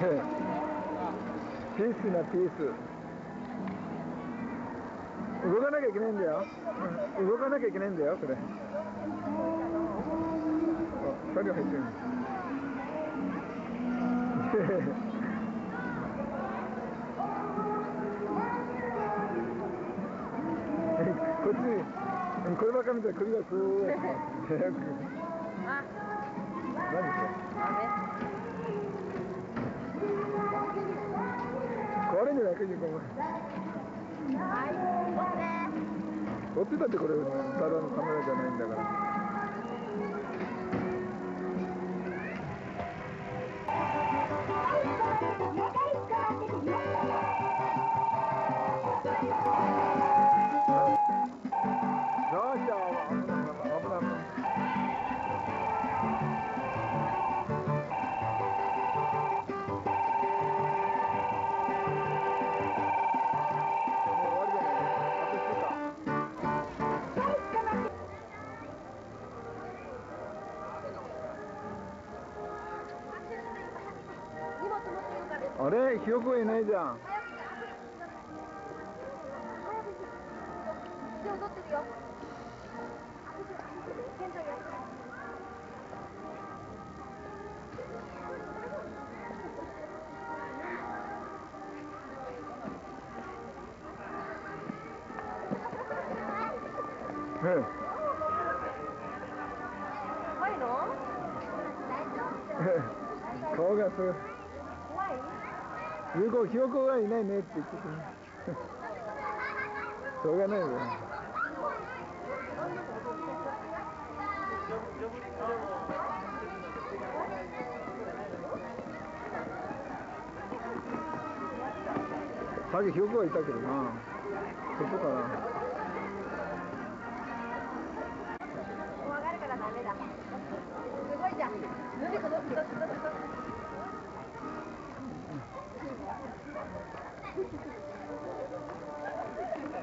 ピースなピース。動かなきゃいけないんだよ、動かなきゃいけないんだよそれ。二人入ってる。こっちにこればっか見たら首がこう撮ってたってこれただのカメラじゃないんだから。あれひよこいないじゃん。踊って。るよ。怖いの顔がす怖いゆうこひよこがいないねって言ってた。しょうがないよ。さっきひよこがいたけどな。そこかな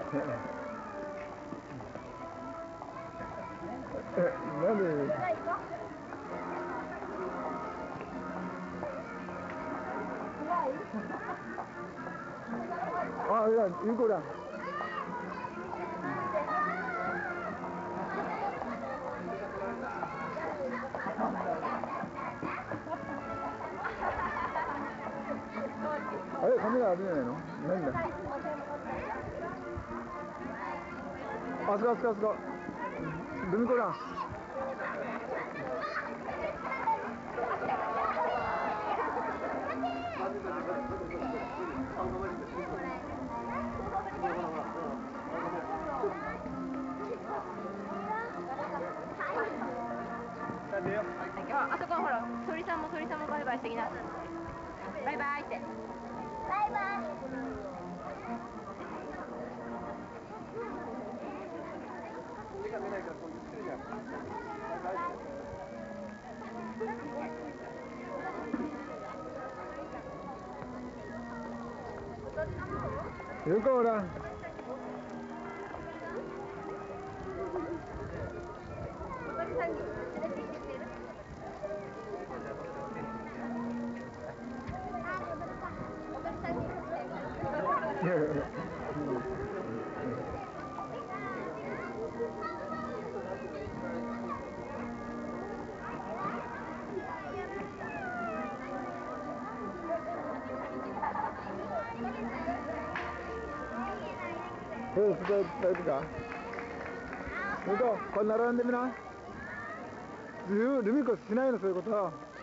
あ、いや、ゆうこだ。あれカメラあるんじゃないの何だ？あそこあそこあそこルミコだあそこほら鳥さんも鳥さんもバイバイしてきなバイバイって。バイバイ。ゆうこほら。おとりさん。に連れて行ってくれるえ、伝えてか。向こう、これ並ん。でみな。ルミコしないの、そういうこと。